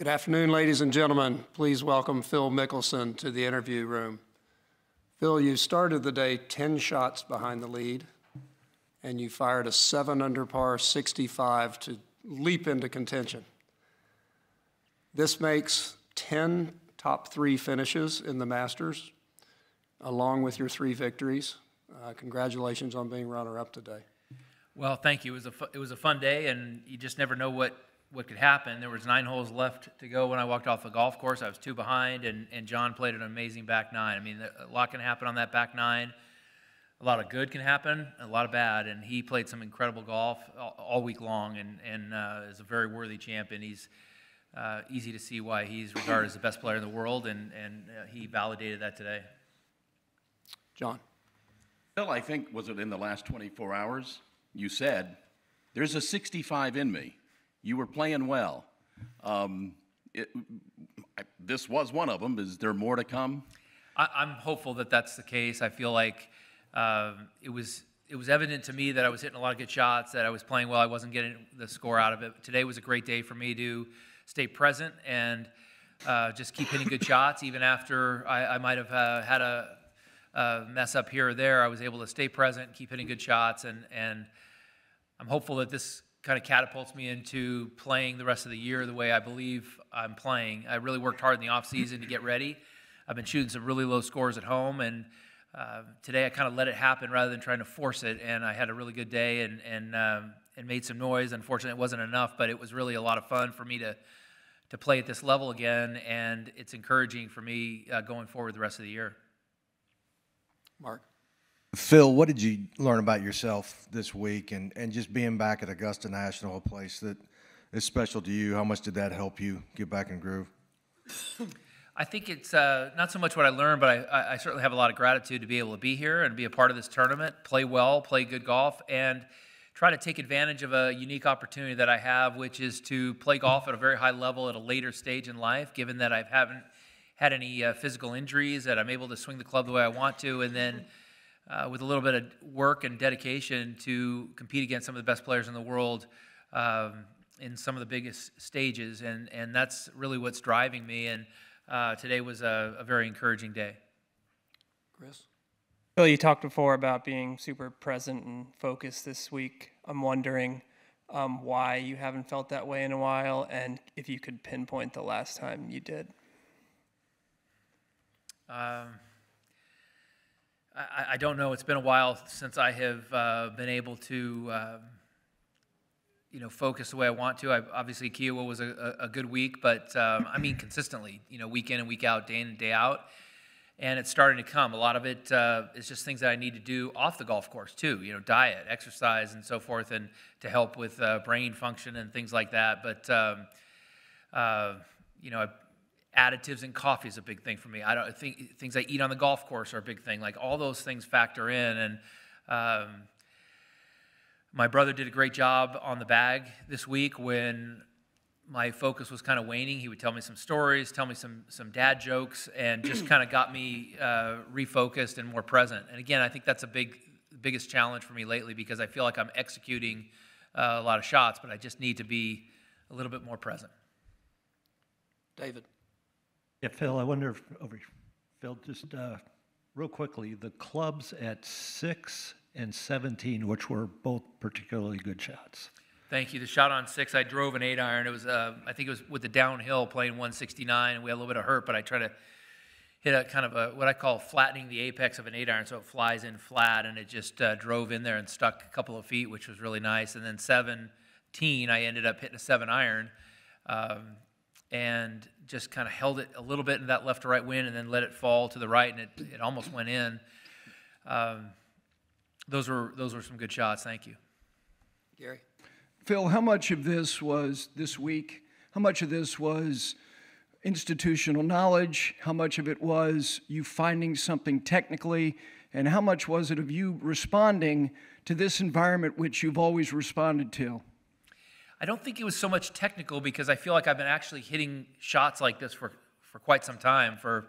Good afternoon, ladies and gentlemen. Please welcome Phil Mickelson to the interview room. Phil, you started the day 10 shots behind the lead, and you fired a 7 under par 65 to leap into contention. This makes 10 top three finishes in the Masters, along with your three victories. Uh, congratulations on being runner up today. Well, thank you. It was a it was a fun day, and you just never know what what could happen. There was nine holes left to go when I walked off the golf course. I was two behind, and, and Jon played an amazing back nine. I mean, a lot can happen on that back nine. A lot of good can happen, a lot of bad, and he played some incredible golf all, all week long, and and uh, is a very worthy champion. He's uh, easy to see why he's regarded as the best player in the world, and and uh, he validated that today. John. Phil, I think was it in the last 24 hours? You said, "There's a 65 in me." You were playing well. Um, it, I, this was one of them. Is there more to come? I, am hopeful that that's the case. I feel like uh, it was it was evident to me that I was hitting a lot of good shots, that I was playing well. I wasn't getting the score out of it. Today was a great day for me to stay present and uh, just keep hitting good shots, even after I, I might have uh, had a, a, mess up here or there. I was able to stay present, keep hitting good shots, and and I'm hopeful that this kind of catapults me into playing the rest of the year the way I believe I'm playing. I really worked hard in the off season to get ready. I've been shooting some really low scores at home, and uh, today I kind of let it happen rather than trying to force it. And I had a really good day and and um, and made some noise. Unfortunately, it wasn't enough, but it was really a lot of fun for me to to play at this level again, and it's encouraging for me uh, going forward the rest of the year. Mark. Phil, what did you learn about yourself this week and, and just being back at Augusta National, a place that is special to you? How much did that help you get back in groove? I think it's uh, not so much what I learned, but I, I, certainly have a lot of gratitude to be able to be here and be a part of this tournament, play well, play good golf, and try to take advantage of a unique opportunity that I have, which is to play golf at a very high level at a later stage in life, given that I haven't had any uh, physical injuries, that I'm able to swing the club the way I want to, and then uh, with a little bit of work and dedication to compete against some of the best players in the world um, in some of the biggest stages. And, and that's really what's driving me. And uh, today was a, a, very encouraging day. Chris? Phil, you talked before about being super present and focused this week. I'm wondering um, why you haven't felt that way in a while and if you could pinpoint the last time you did. Um, I, I, don't know. It's been a while since I have uh, been able to, um, you know, focus the way I want to. I, obviously, Kiawah was a, a, good week, but um, I mean consistently, you know, week in and week out, day in and day out. And it's starting to come. A lot of it uh, is just things that I need to do off the golf course too. You know, diet, exercise, and so forth, and to help with uh, brain function and things like that. But um, uh, you know, I additives in coffee is a big thing for me. I don't think things I eat on the golf course are a big thing. Like all those things factor in. And um, my brother did a great job on the bag this week when my focus was kind of waning. He would tell me some stories, tell me some some dad jokes, and just kind of got me uh, refocused and more present. And again, I think that's a big biggest challenge for me lately because I feel like I'm executing uh, a lot of shots, but I just need to be a little bit more present. David. Yeah, Phil, I wonder if, over, Phil, just uh, real quickly, the clubs at 6 and 17, which were both particularly good shots. Thank you. The shot on six, I drove an eight iron. It was, uh, I think it was with the downhill playing 169, and we had a little bit of hurt, but I try to hit a kind of a what I call flattening the apex of an eight iron, so it flies in flat, and it just uh, drove in there and stuck a couple of feet, which was really nice. And then 17, I ended up hitting a seven iron. Um, and just kind of held it a little bit in that left to right wind and then let it fall to the right, and it, it almost went in. Um, those were those were some good shots. Thank you, Gary. Phil, how much of this was this week? How much of this was institutional knowledge? How much of it was you finding something technically? And how much was it of you responding to this environment which you've always responded to? I don't think it was so much technical because I feel like I've been actually hitting shots like this for, for quite some time. For,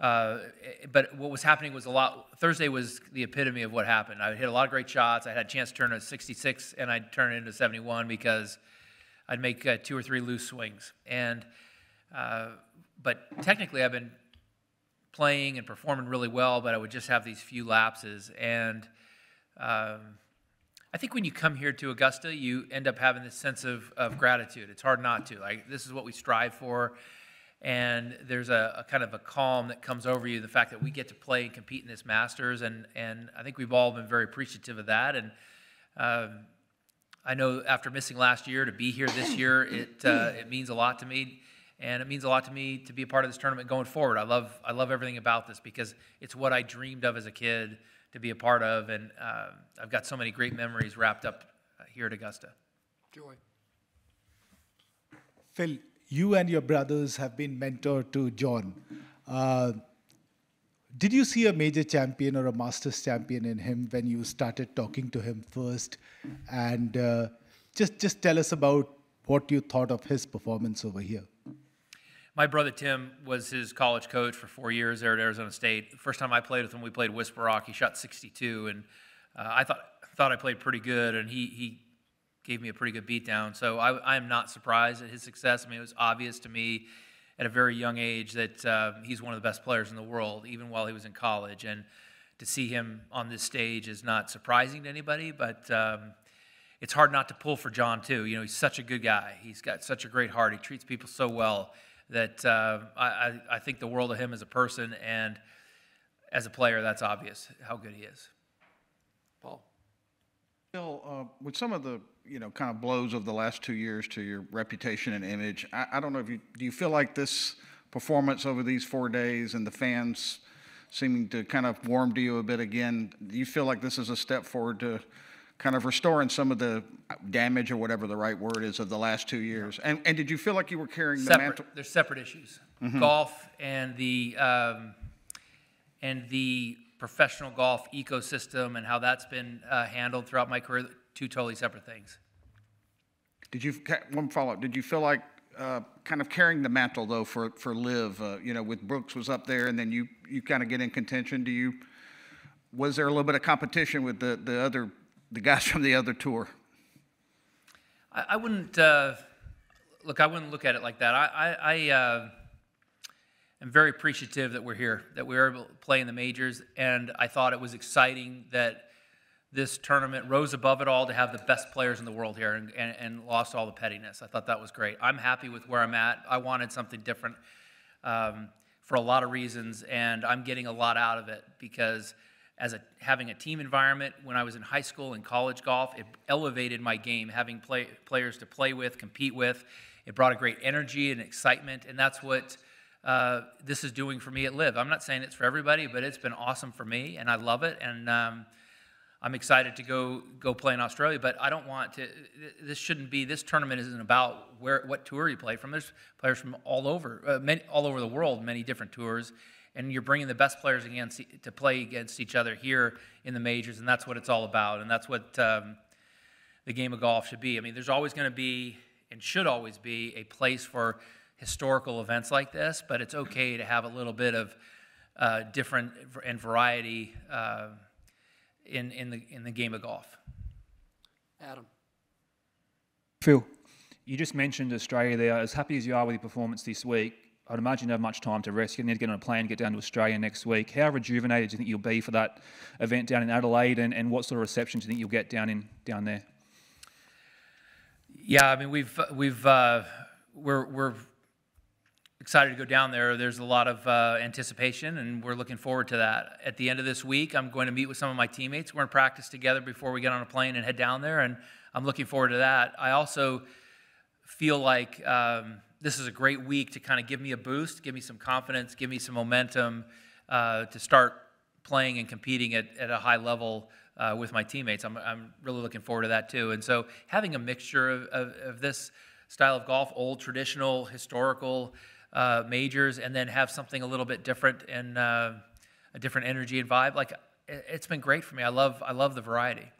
uh, but what was happening was a lot. Thursday was the epitome of what happened. I hit a lot of great shots. I had a chance to turn a 66 and I'd turn it into 71 because I'd make uh, two or three loose swings. And uh, but technically, I've been playing and performing really well, but I would just have these few lapses. And um, I think when you come here to Augusta, you end up having this sense of, of gratitude. It's hard not to. Like this is what we strive for, and there's a, a kind of a calm that comes over you. The fact that we get to play and compete in this Masters, and and I think we've all been very appreciative of that. And um, I know after missing last year to be here this year, it uh, it means a lot to me, and it means a lot to me to be a part of this tournament going forward. I love I love everything about this because it's what I dreamed of as a kid to be a part of, and uh, I've got so many great memories wrapped up uh, here at Augusta. Joy. Phil, you and your brothers have been mentor to Jon. Uh, did you see a major champion or a Masters champion in him when you started talking to him first? And uh, just just tell us about what you thought of his performance over here. My brother Tim was his college coach for four years there at Arizona State. The first time I played with him, we played Whisper Rock. He shot 62, and uh, I thought thought I played pretty good, and he he gave me a pretty good beatdown. So I, I am not surprised at his success. I mean, it was obvious to me at a very young age that uh, he's one of the best players in the world, even while he was in college. And to see him on this stage is not surprising to anybody, but um, it's hard not to pull for Jon too. You know, he's such a good guy. He's got such a great heart. He treats people so well that uh, I, I think the world of him as a person and as a player. That's obvious how good he is. Paul. Phil, uh, with some of the you know kind of blows of the last two years to your reputation and image, I, I don't know if you do you feel like this performance over these four days and the fans seeming to kind of warm to you a bit again. Do you feel like this is a step forward to kind of restoring some of the damage or whatever the right word is of the last two years? And, and did you feel like you were carrying the mantle? They're separate issues. Golf and the um, and the professional golf ecosystem and how that's been uh, handled throughout my career. Two totally separate things. Did you one follow up? Did you feel like uh, kind of carrying the mantle though for for LIV? Uh, you know, with Brooks was up there, and then you you kind of get in contention. Do you was there a little bit of competition with the the other the guys from the other tour? I, I wouldn't uh, look. I wouldn't look at it like that. I, I, I uh, am very appreciative that we're here, that we were able to play in the majors, and I thought it was exciting that this tournament rose above it all to have the best players in the world here and, and, and lost all the pettiness. I thought that was great. I'm happy with where I'm at. I wanted something different um, for a lot of reasons, and I'm getting a lot out of it because as a having a team environment when I was in high school and college golf, it elevated my game. Having play, players to play with, compete with, it brought a great energy and excitement, and that's what uh, this is doing for me at LIV. I'm not saying it's for everybody, but it's been awesome for me, and I love it. And um, I'm excited to go go play in Australia, but I don't want to. This shouldn't be. This tournament isn't about where what tour you play from. There's players from all over, uh, many, all over the world, many different tours, and you're bringing the best players against to play against each other here in the majors, and that's what it's all about, and that's what um, the game of golf should be. I mean, there's always going to be and should always be a place for historical events like this, but it's okay to have a little bit of uh, different and variety. Uh, in, in, the, in the game of golf. Adam. Phil, you just mentioned Australia there. As happy as you are with your performance this week, I'd imagine you don't have much time to rest. You need to get on a plane, get down to Australia next week. How rejuvenated do you think you'll be for that event down in Adelaide, and, and what sort of reception do you think you'll get down in down there? Yeah, I mean we've we've uh, we're we're excited to go down there. There's a lot of uh, anticipation, and we're looking forward to that. At the end of this week, I'm going to meet with some of my teammates. We're to practice together before we get on a plane and head down there, and I'm looking forward to that. I also feel like um, this is a great week to kind of give me a boost, give me some confidence, give me some momentum uh, to start playing and competing at, at a high level uh, with my teammates. I'm, I'm really looking forward to that too. And so having a mixture of, of, of this style of golf, old, traditional, historical, uh, majors and then have something a little bit different and uh, a different energy and vibe. Like it, has been great for me. I love I love the variety.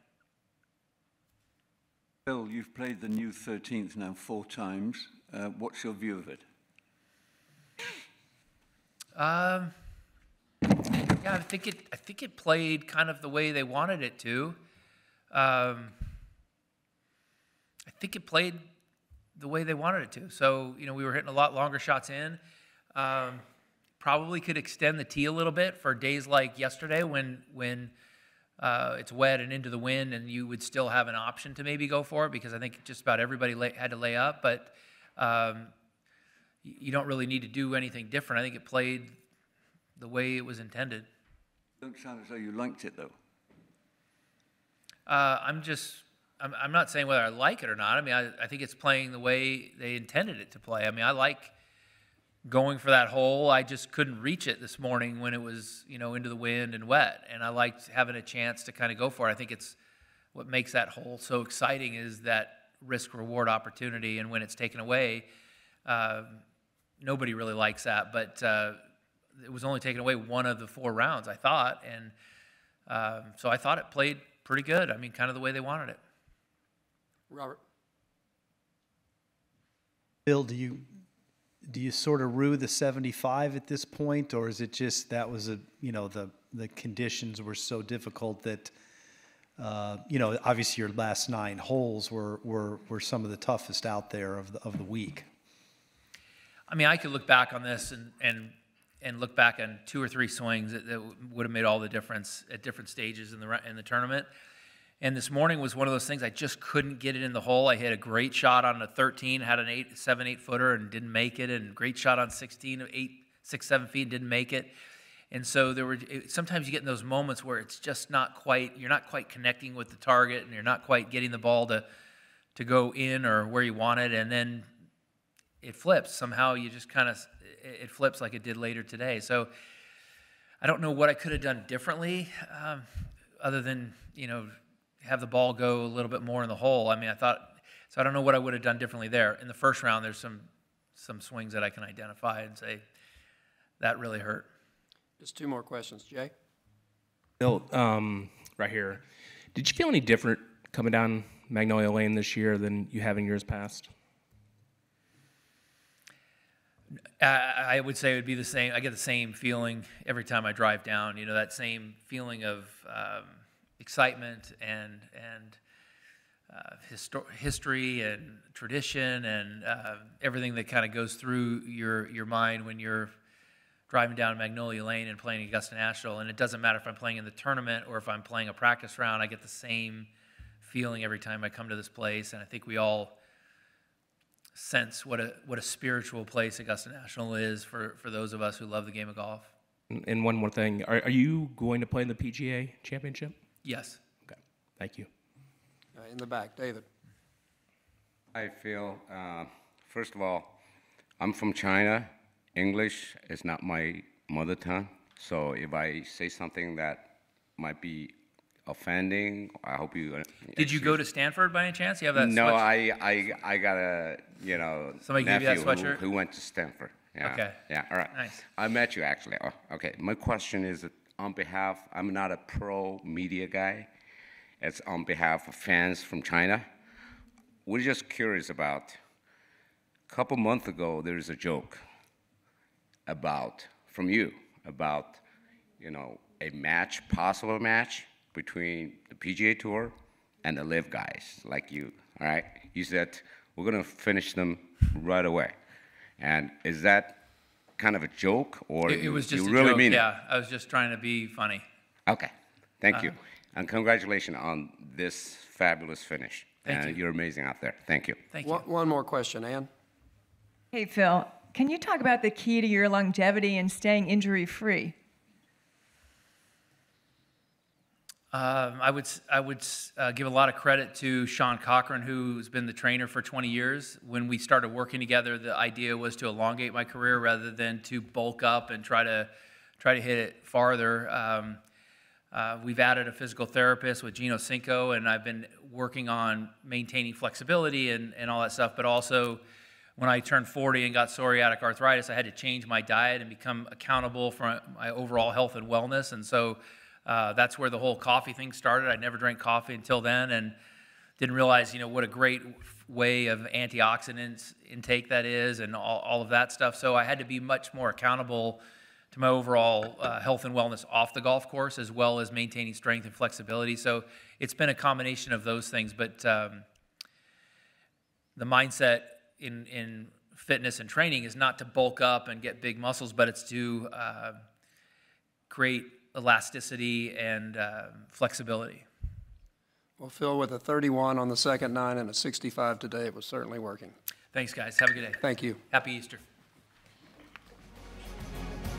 Phil, you've played the new 13th now four times. Uh, what's your view of it? Um, yeah, I think it. I think it played kind of the way they wanted it to. Um, I think it played the way they wanted it to. So, you know, we were hitting a lot longer shots in. Um, probably could extend the tee a little bit for days like yesterday when when uh, it's wet and into the wind, and you would still have an option to maybe go for it because I think just about everybody lay, had to lay up. But um, you don't really need to do anything different. I think it played the way it was intended. Don't sound as though you liked it, though. Uh, I'm just, I'm, I'm not saying whether I like it or not. I mean, I, I think it's playing the way they intended it to play. I mean, I like going for that hole. I just couldn't reach it this morning when it was, you know, into the wind and wet. And I liked having a chance to kind of go for it. I think it's what makes that hole so exciting is that risk reward opportunity. And when it's taken away, uh, nobody really likes that. But uh, it was only taken away one of the four rounds, I thought. And um, so I thought it played pretty good. I mean, kind of the way they wanted it. Robert? Phil, do you do you sort of rue the 75 at this point, or is it just that was a you know the the conditions were so difficult that uh, you know obviously your last nine holes were were were some of the toughest out there of the of the week. I mean, I could look back on this and and and look back on two or three swings that, that would have made all the difference at different stages in the in the tournament. And this morning was one of those things I just couldn't get it in the hole. I hit a great shot on a 13, had an eight, seven, eight footer, and didn't make it. And great shot on 16, eight, six, seven feet, didn't make it. And so there were sometimes you get in those moments where it's just not quite you're not quite connecting with the target, and you're not quite getting the ball to to go in or where you want it, and then it flips somehow. You just kind of it flips like it did later today. So I don't know what I could have done differently, um, other than you know have the ball go a little bit more in the hole. I mean, I thought so. I don't know what I would have done differently there. In the first round, there's some some swings that I can identify and say that really hurt. Just two more questions, Jay. Phil, um, right here. Did you feel any different coming down Magnolia Lane this year than you have in years past? I would say it would be the same. I get the same feeling every time I drive down. You know, that same feeling of um, excitement and and uh, histor- history and tradition and uh, everything that kind of goes through your your mind when you're driving down Magnolia Lane and playing Augusta National. And it doesn't matter if I'm playing in the tournament or if I'm playing a practice round. I get the same feeling every time I come to this place. And I think we all sense what a what a spiritual place Augusta National is for for those of us who love the game of golf. And one more thing, are, are you going to play in the PGA Championship? Yes. Okay. Thank you. Uh, in the back, David. I feel, uh, first of all, I'm from China. English is not my mother tongue. So if I say something that might be offending, I hope you. Did you go to Stanford by any chance? You have that? No, I, I, I got a, you know, Somebody gave you that nephew who- Who, went to Stanford. Yeah. Okay. Yeah, all right. Nice. I met you actually. Oh, okay. My question is on behalf, I'm not a pro media guy. It's on behalf of fans from China. We're just curious about, a couple months ago, there was a joke about, from you, about, you know, a match, possible match between the PGA Tour and the LIV guys like you, all right? You said, we're gonna finish them right away. And is that kind of a joke, or It, it you, was just you a really joke. mean it? yeah, I was just trying to be funny. Okay, thank you. Uh, And congratulations on this fabulous finish. Thank and you. You're amazing out there. Thank you. Thank One, one more question, Ann. Hey, Phil, can you talk about the key to your longevity and staying injury free? Um, I would I would uh, give a lot of credit to Sean Cochran, who's been the trainer for 20 years. When we started working together, the idea was to elongate my career rather than to bulk up and try to try to hit it farther. Um, uh, we've added a physical therapist with Gino Cinco, and I've been working on maintaining flexibility and, and all that stuff. But also, when I turned 40 and got psoriatic arthritis, I had to change my diet and become accountable for my overall health and wellness. And so uh, that's where the whole coffee thing started. I never drank coffee until then, and didn't realize, you know, what a great way of antioxidants intake that is, and all, all of that stuff. So I had to be much more accountable to my overall uh, health and wellness off the golf course, as well as maintaining strength and flexibility. So it's been a combination of those things, but um, the mindset in, in fitness and training is not to bulk up and get big muscles, but it's to uh, create elasticity and uh, flexibility. Well, Phil, with a 31 on the second nine and a 65 today, it was certainly working. Thanks, guys. Have a good day. Thank you. Happy Easter.